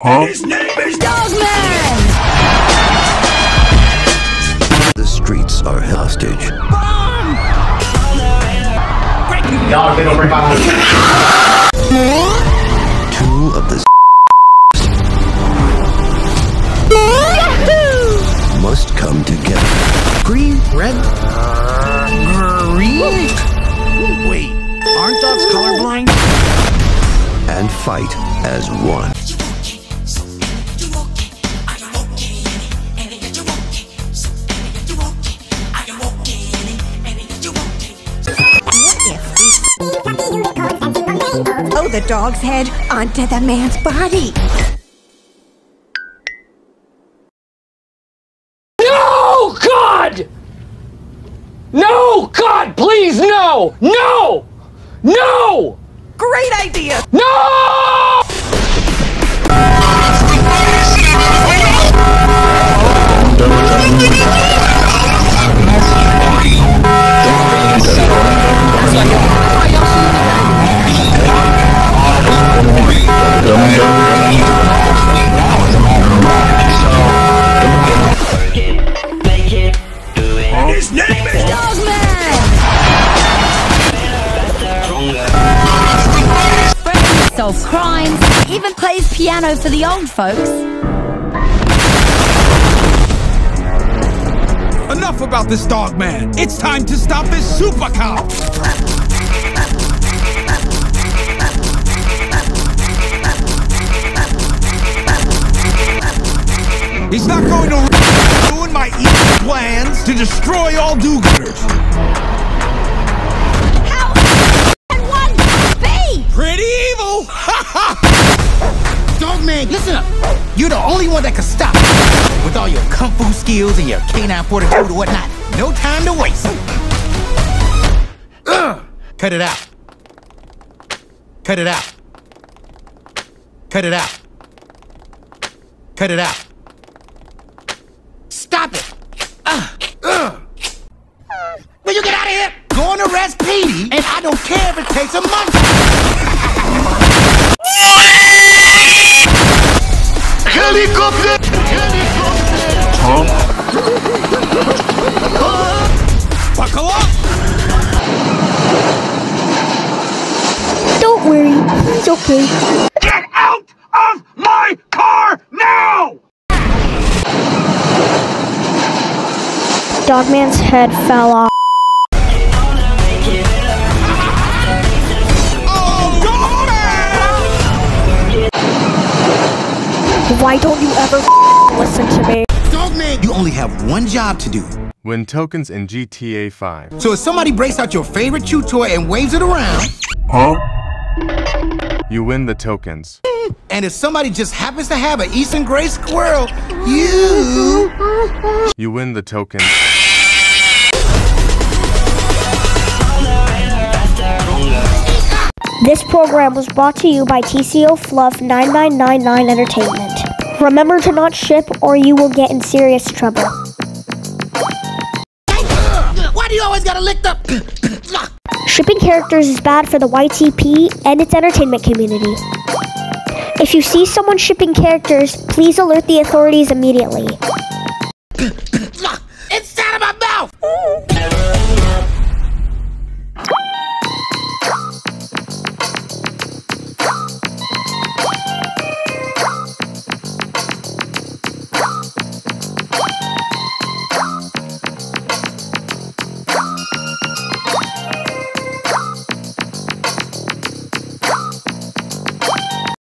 Huh? His name is Dogman! The streets are hostage. Bomb! Y'all been over Two of the must come together. Green, red, green. Wait, aren't dogs colorblind? And fight as one. Oh, the dog's head onto the man's body. No, God! No, God, please, no! No! No! Great idea! No! Solves crimes, even plays piano for the old folks. Enough about this dog man. It's time to stop this super cow. He's not going to ruin my evil plans to destroy all do-gooders. How can one be? Pretty. Dogman, listen up. You're the only one that can stop me. With all your kung fu skills and your canine fortitude and whatnot. No time to waste. Ugh. Cut it out. Cut it out. Cut it out. Cut it out. Stop it. Ugh. Ugh. Will you get out of here? Going to arrest Petey, and I don't care if it takes a month. Helicopter! Buckle up. Don't worry, he's okay. Get out of my car now! Dogman's head fell off. Why don't you ever listen to me? Dogman, you only have one job to do. Win tokens in GTA 5. So if somebody breaks out your favorite chew toy and waves it around, Huh? You win the tokens. and if somebody just happens to have an Eastern Gray squirrel, you You win the tokens. This program was brought to you by TCO Fluff 9999 Entertainment. Remember to not ship or you will get in serious trouble. Why do you always gotta lick the? Shipping characters is bad for the YTP and its entertainment community. If you see someone shipping characters, please alert the authorities immediately.